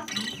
Okay.